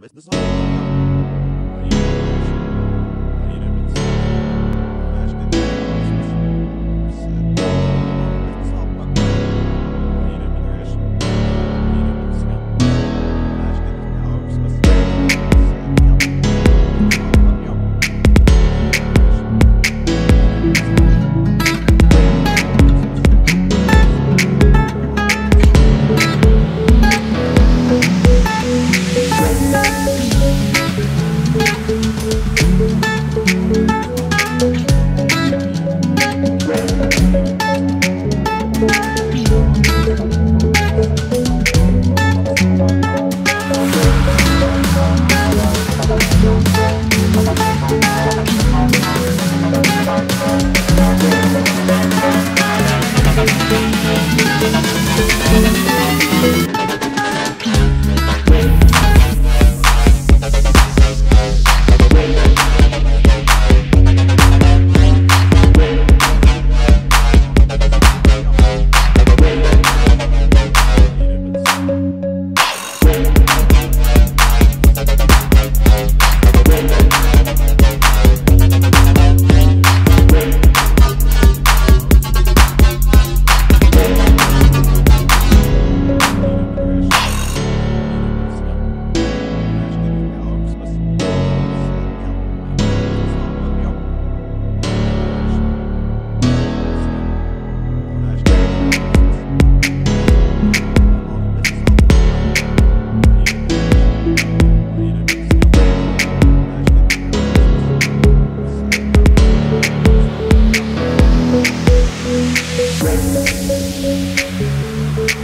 Business. How you doing?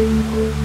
Thank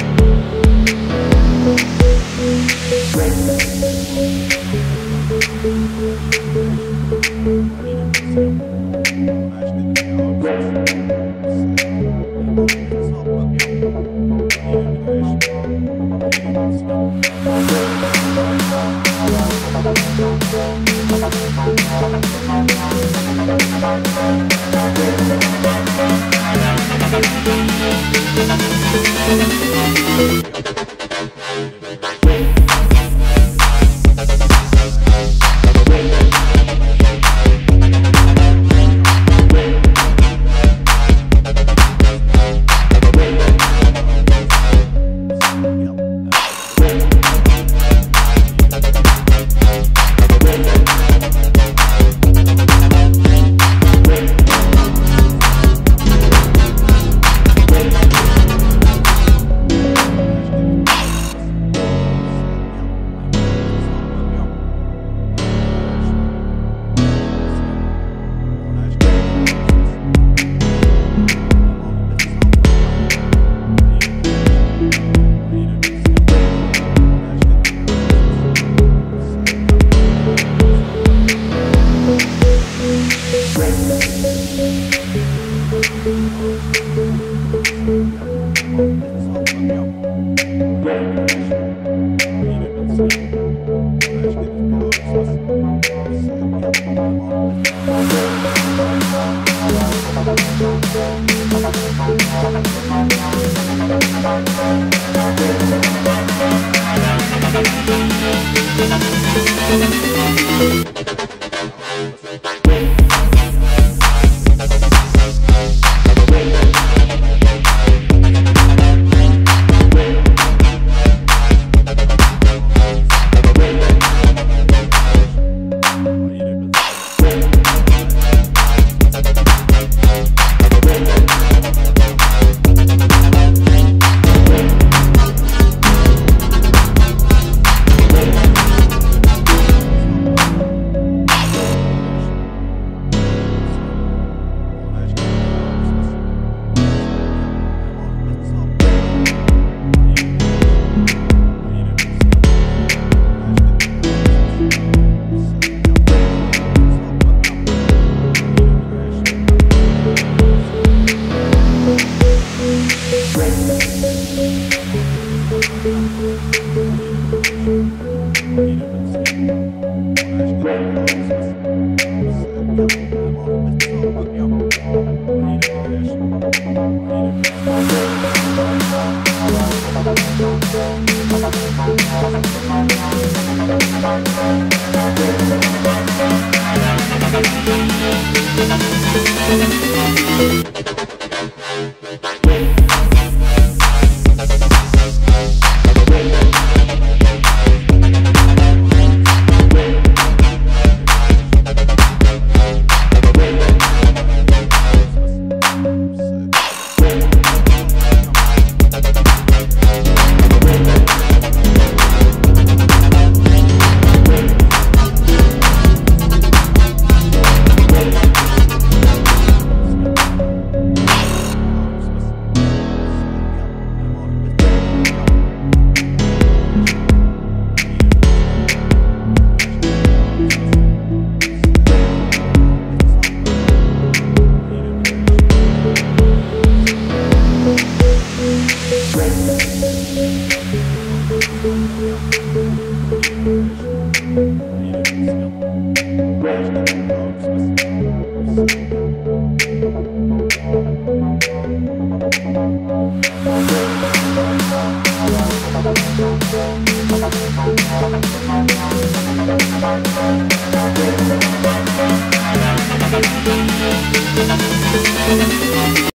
you Thank you.